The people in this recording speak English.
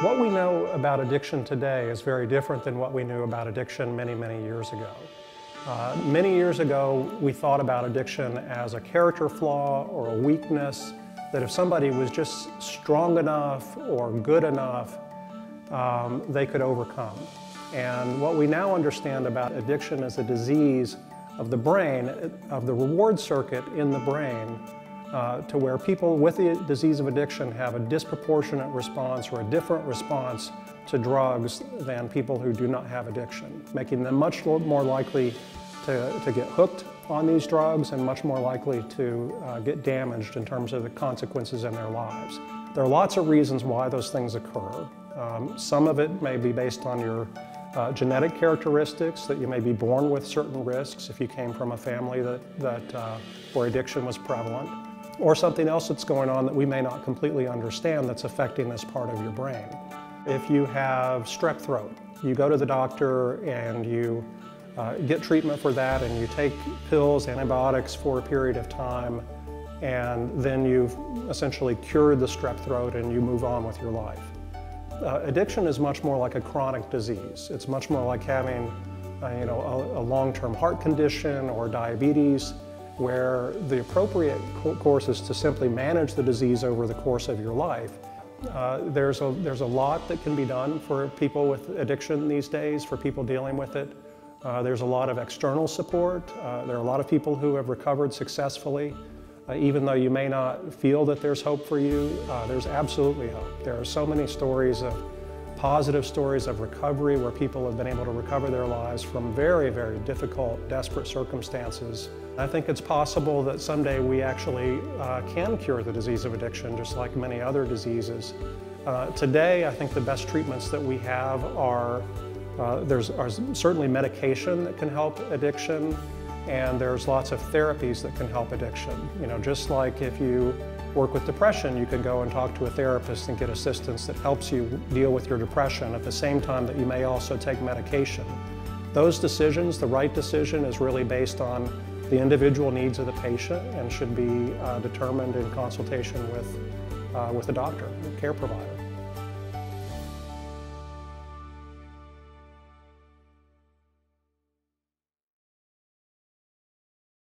What we know about addiction today is very different than what we knew about addiction many, many years ago. Uh, many years ago, we thought about addiction as a character flaw or a weakness, that if somebody was just strong enough or good enough, um, they could overcome. And what we now understand about addiction as a disease of the brain, of the reward circuit in the brain, uh, to where people with the disease of addiction have a disproportionate response or a different response to drugs than people who do not have addiction, making them much more likely to, to get hooked on these drugs and much more likely to uh, get damaged in terms of the consequences in their lives. There are lots of reasons why those things occur. Um, some of it may be based on your uh, genetic characteristics, that you may be born with certain risks if you came from a family that, that, uh, where addiction was prevalent or something else that's going on that we may not completely understand that's affecting this part of your brain. If you have strep throat, you go to the doctor and you uh, get treatment for that and you take pills, antibiotics for a period of time, and then you've essentially cured the strep throat and you move on with your life. Uh, addiction is much more like a chronic disease. It's much more like having uh, you know, a, a long-term heart condition or diabetes where the appropriate course is to simply manage the disease over the course of your life. Uh, there's, a, there's a lot that can be done for people with addiction these days, for people dealing with it. Uh, there's a lot of external support. Uh, there are a lot of people who have recovered successfully. Uh, even though you may not feel that there's hope for you, uh, there's absolutely hope. There are so many stories of positive stories of recovery where people have been able to recover their lives from very, very difficult, desperate circumstances. I think it's possible that someday we actually uh, can cure the disease of addiction just like many other diseases. Uh, today, I think the best treatments that we have are, uh, there's are certainly medication that can help addiction, and there's lots of therapies that can help addiction. You know, just like if you work with depression, you can go and talk to a therapist and get assistance that helps you deal with your depression at the same time that you may also take medication. Those decisions, the right decision is really based on the individual needs of the patient and should be uh, determined in consultation with, uh, with a doctor, a care provider.